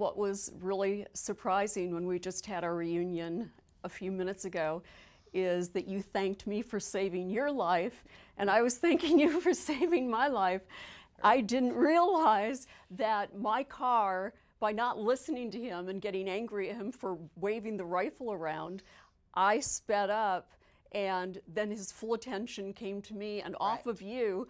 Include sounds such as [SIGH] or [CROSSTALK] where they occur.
what was really surprising when we just had our reunion a few minutes ago is that you thanked me for saving your life, and I was [LAUGHS] thanking you for saving my life. I didn't realize that my car, by not listening to him and getting angry at him for waving the rifle around, I sped up and then his full attention came to me and off of you